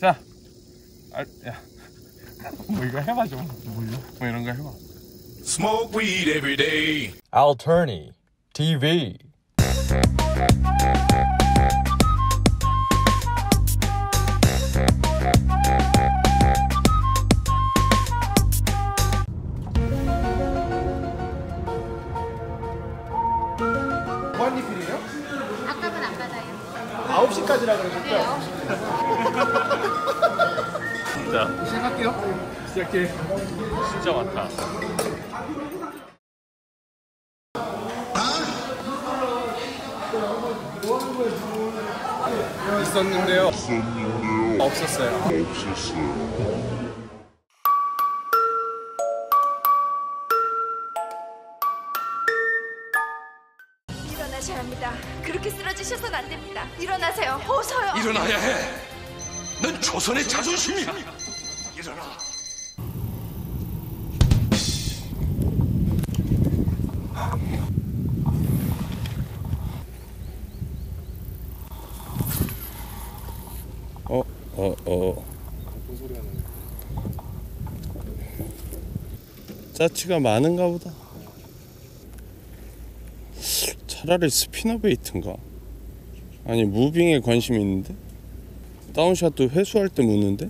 자, 아, 야, 뭐 이거 해봐 좀. 뭘로? 뭐 이런 거 해봐. Smoke weed every day. Alterny TV. 9시까지라 그러셨죠? 네, 9시. 진짜, 시작할게요. 시작해. 진짜 많다. 있었는데요. 없었어요. 일어나셔야 합니다. 그렇게 쓰러지셔서는 안 됩니다. 일어나세요. 어서요. 일어나야 해. 넌 조선의 자존심이야. 일어나. 어, 어, 어. 짜치가 많은가 보다. 차라리 스피너 베이트인가? 아니 무빙에 관심이 있는데? 다운샷도 회수할 때 무는데?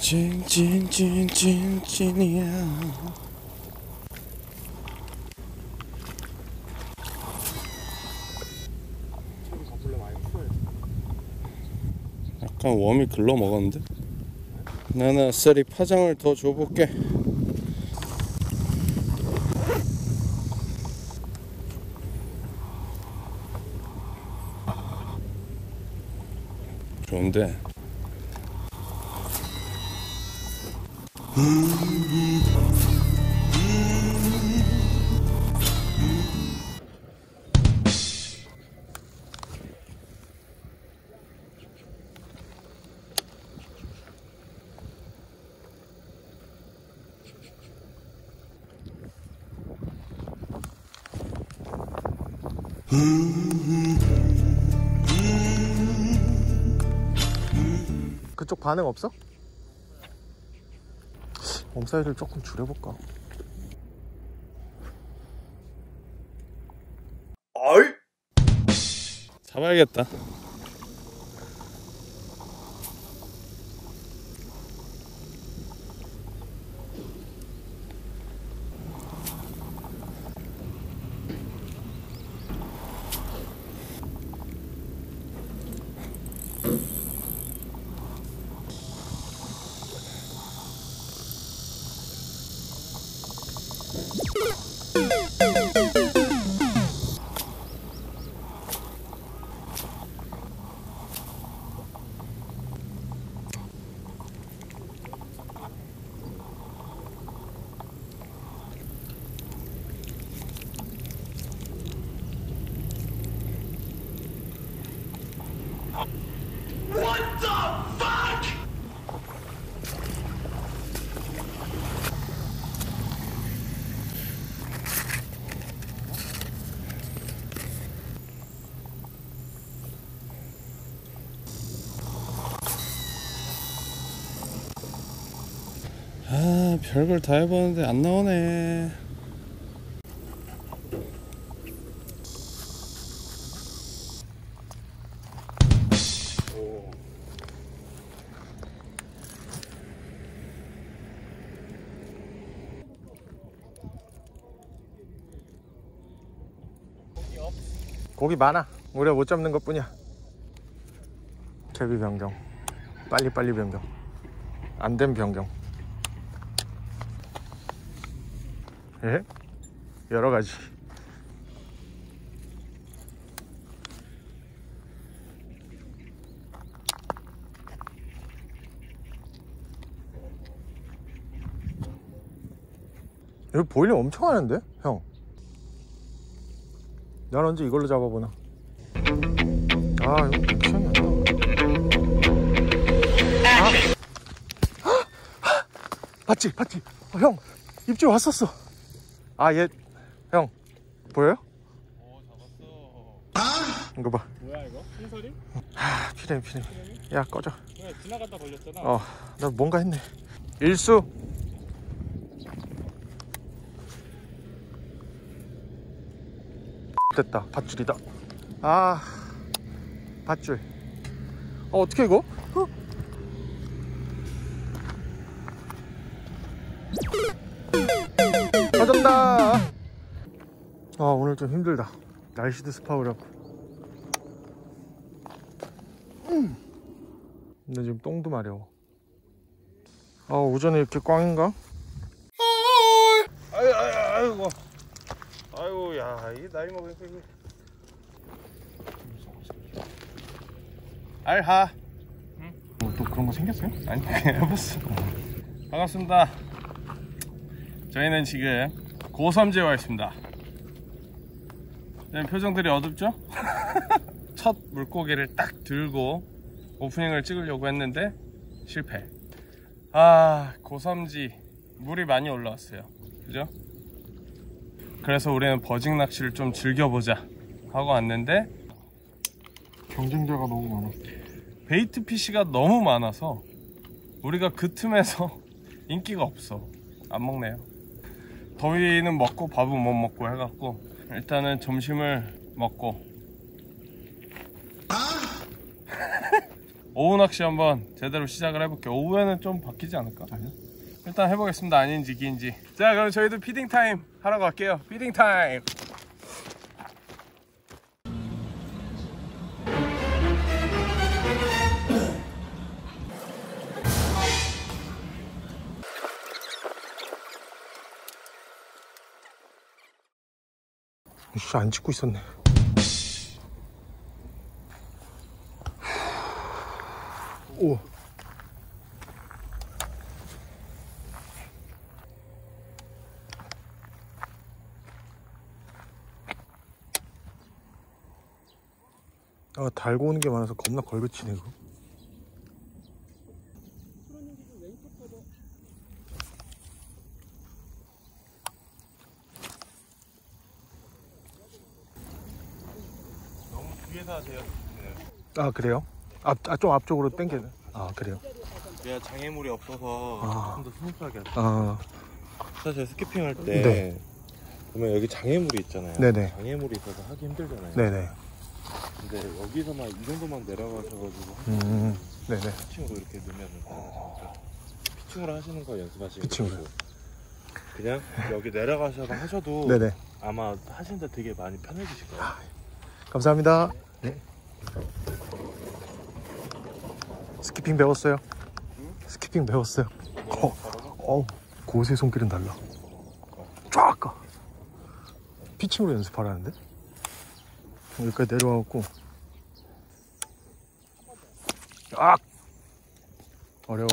찐찐찐찐찐이야 약간 웜이 글러 먹었는데? 나나 쌀이 파장을 더 줘볼게 좋은데 그쪽 반응 없어? 홈사이드를 조금 줄여볼까? 어이? 잡아야겠다 아 별걸 다 해봤는데 안 나오네 고기 많아. 우리가 못 잡는 것 뿐이야. 제비 변경. 빨리빨리 변경. 안 된 변경. 예? 여러 가지. 여기 보일링 엄청 하는데? 형. 난 언제 이걸로 잡아보나? 아, 이거 취향이 안 나. 아! 아! 봤지? 봤지? 어, 형, 입질 왔었어. 아, 얘, 형, 보여요? 오 잡았어 이거 봐. 뭐야 이거? 흰설이? 하 피렘 피렘 야 꺼져 지나갔다 걸렸잖아. 어 나 뭔가 했네 일수 됐다 밧줄이다 아 밧줄 어 어떻게 이거 어? 오늘 좀 힘들다 날씨도 습하고 음. 근데 지금 똥도 마려워 아 오전에 이렇게 꽝인가? 아유 아유 아이고 아이고 야 이게 나이 먹으니까 이게 알하 뭐또 그런 거 생겼어요? 아니 해봤어. 반갑습니다. 저희는 지금 고섬지에 와 있습니다. 네, 표정들이 어둡죠? 첫 물고기를 딱 들고 오프닝을 찍으려고 했는데 실패. 아 고섬지 물이 많이 올라왔어요. 그죠? 그래서 우리는 버직 낚시를 좀 즐겨보자 하고 왔는데 경쟁자가 너무 많아 베이트 피시가 너무 많아서 우리가 그 틈에서 인기가 없어 안 먹네요 더위는 먹고 밥은 못 먹고 해갖고 일단은 점심을 먹고. 오후 낚시 한번 제대로 시작을 해볼게요. 오후에는 좀 바뀌지 않을까? 아니요. 일단 해보겠습니다. 아닌지 기인지. 자 그럼 저희도 feeding time 하러 갈게요. feeding time 씨, 안 찍고 있었네. 오. 아, 달고 오는 게 많아서 겁나 걸그치네, 이거. 뒤에서 하세요 아, 그래요? 앞, 아, 좀 앞쪽으로 당겨. 아, 그래요? 내가 장애물이 없어서 아. 좀더 smooth하게 할게. 아, 사실 skipping 할 때 네. 보면 여기 장애물이 있잖아요. 네네. 장애물이 있어서 하기 힘들잖아요. 네네. 근데 여기서만 이 정도만 내려가셔가지고 음, 네네. 피칭으로 이렇게 넣으면 진짜 피칭으로 하시는 거 연습하시는 피칭으로. 거고 그냥 여기 내려가셔서 하셔도 네네. 아마 하시는데 되게 많이 편해지실 거예요. 감사합니다. 네. Skipping 배웠어요? Skipping 배웠어요? 어, 어, 고세 손길은 달라. 쫙 가. 피칭으로 연습하라는데? 여기까지 내려와갖고. 아! 어려워.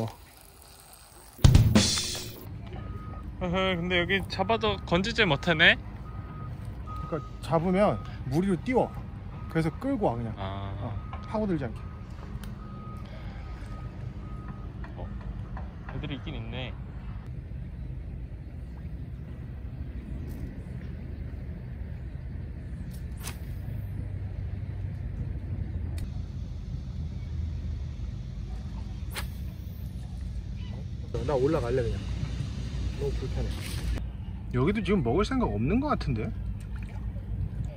근데 여기 잡아도 건지질 못하네 그러니까 잡으면 물 위로 띄워. 그래서 끌고 와, 그냥. 아 어, 파고들지 않게. 애들이 있긴 있네 나 올라갈래 그냥. 너무 불편해. 여기도 지금 먹을 생각 없는 것 같은데?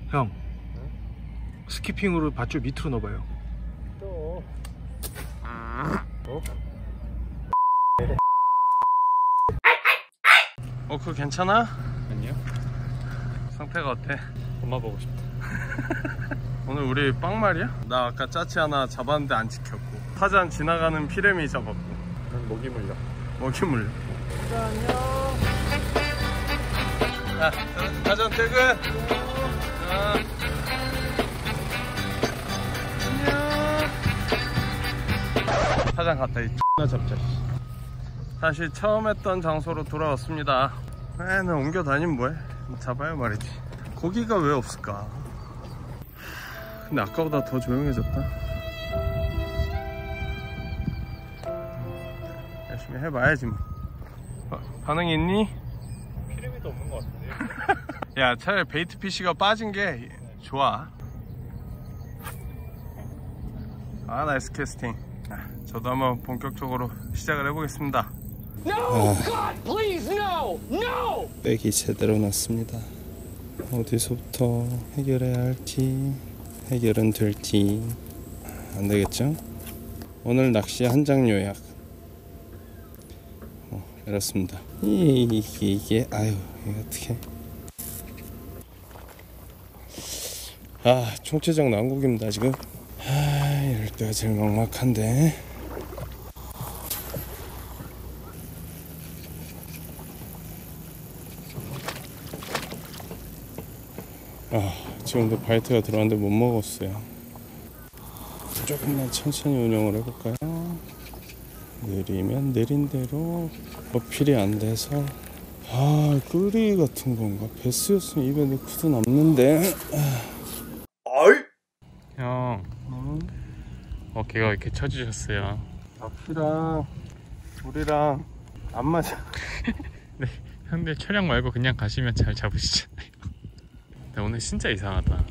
형. 스키핑으로 밧줄 밑으로 넣어봐요. 어? 그거 괜찮아? 아니요. 상태가 어때? 엄마 보고 싶다. 오늘 우리 빵 말이야? 나 아까 짜치 하나 잡았는데 안 지켰고. 타잔 지나가는 피레미 잡았고. 난 먹이 물려 먹이 물려 자 타잔 퇴근 자. 안녕 타잔 갔다 이 X나 잡자 씨. 다시 처음 했던 장소로 돌아왔습니다. 에는 옮겨 다니면 뭐해? 잡아야 말이지. 고기가 왜 없을까? 근데 아까보다 더 조용해졌다. 해봐야지 뭐. 어, 반응이 있니? 피레미도 없는 것 같은데. 야 차라리 bait fish가 빠진 게 좋아. 아 nice casting 아, 저도 한번 본격적으로 시작을 해보겠습니다 백이 제대로 났습니다. 어디서부터 해결해야 할지 해결은 될지 안 되겠죠? 오늘 낚시 한 장 요약. 어, 이렇습니다. 이- 이게 이게 이게 어떻게? 아 총체적 난국입니다 지금. 아 이럴 때가 제일 막막한데. 아, 지금도 바이트가 들어왔는데 못 먹었어요. 조금만 천천히 운영을 해볼까요? 느리면 느린 대로 어필이 안 돼서 아, 끄리 같은 건가? 베스였으면 입에 넣고도 남는데. 형. 어깨가 왜 이렇게 쳐주셨어요. 앞이랑 우리랑 안 맞아. 근데 촬영 말고 그냥 가시면 잘 잡으시잖아요. 근데 오늘 진짜 이상하다.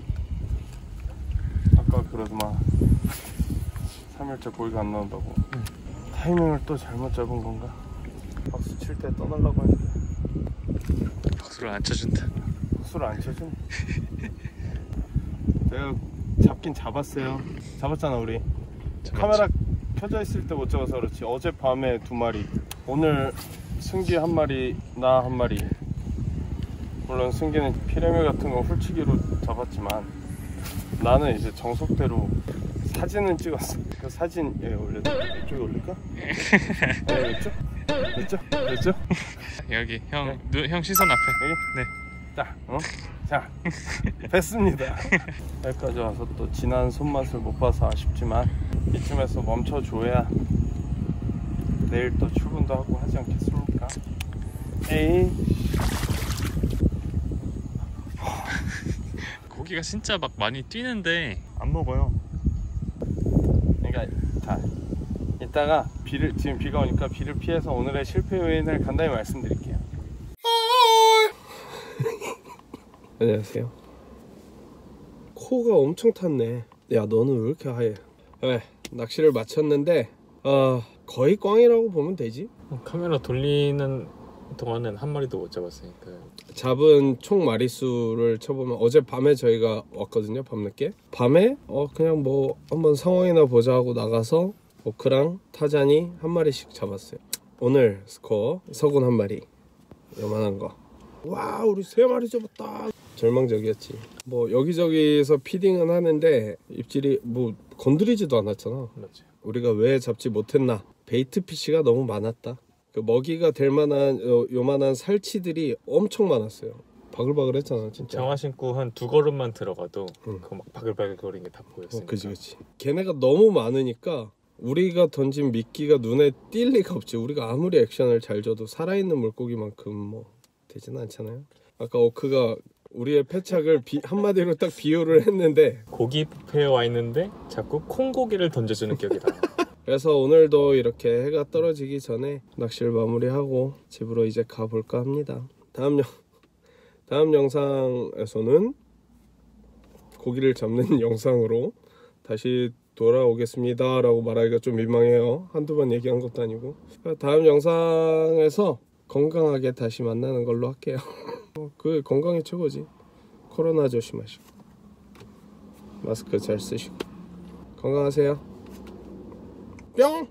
아까 그러더만. 3일째 고기가 안 나온다고 타이밍을 또 잘못 잡은 건가? 박수 칠 때 떠나려고 했는데. 박수를 안 쳐준다. 박수를 안 쳐주네 내가 잡긴 잡았어요. 잡았잖아 우리. 카메라 켜져 있을 때 못 잡아서 그렇지. 어젯밤에 두 마리. 오늘 승기 한 마리 나 한 마리. 물론 승기는 피레미 같은 거 훌치기로 잡았지만 나는 이제 정석대로 사진은 찍었어 그 사진 예 올려도 이쪽에 올릴까? 네 됐죠? 됐죠? 됐죠? 여기 형, 네. 눈, 형 시선 앞에. 여기? 네. 자, 어? 자, 됐습니다. 여기까지 와서 또 진한 손맛을 못 봐서 아쉽지만 이쯤에서 멈춰줘야 내일 또 출근도 하고 하지 않겠습니까? 에이, 고기가 진짜 막 많이 뛰는데 안 먹어요. 그러니까 자, 이따가 비를 지금 비가 오니까 비를 피해서 오늘의 실패 요인을 간단히 말씀드릴게요. 안녕하세요. 코가 엄청 탔네. 야, 너는 왜 이렇게 하얘? 네, 낚시를 마쳤는데 아 거의 꽝이라고 보면 되지. 카메라 돌리는 동안은 한 마리도 못 잡았으니까. 잡은 총 마리수를 쳐보면 어제 밤에 저희가 왔거든요 밤늦게. 밤에 어 그냥 뭐 한번 상황이나 보자 하고 나가서 오크랑 타잔이 한 마리씩 잡았어요. 오늘 스코어 서군 한 마리. 요만한 거와 우리 세 마리 잡았다. 절망적이었지. 뭐 여기저기서 feeding은 하는데 입질이 뭐 건드리지도 않았잖아. 맞지. 우리가 왜 잡지 못했나. bait fish가 너무 많았다. 그 먹이가 될 만한 요, 요만한 살치들이 엄청 많았어요 바글바글했잖아 진짜 장화 신고 한 두 걸음만 들어가도 응. 그막 바글바글 거리는 게 다 보였으니까. 어, 그지 그지 걔네가 너무 많으니까 우리가 던진 미끼가 눈에 띌 리가 없지 우리가 아무리 액션을 잘 줘도 살아있는 물고기만큼 뭐 되진 않잖아요 아까 오크가 우리의 패착을 비- 한마디로 딱 비유를 했는데 고기 뷔페에 와 있는데 자꾸 콩고기를 던져주는 기억이 나. 그래서 오늘도 이렇게 해가 떨어지기 전에 낚시를 마무리하고 집으로 이제 가볼까 합니다. 다음 영 다음 영상에서는 고기를 잡는 영상으로 다시 돌아오겠습니다 라고 말하기가 좀 민망해요. 한두 번 얘기한 것도 아니고 다음 영상에서 건강하게 다시 만나는 걸로 할게요. 그 건강이 최고지. 코로나 조심하시고 마스크 잘 쓰시고 건강하세요. y'all?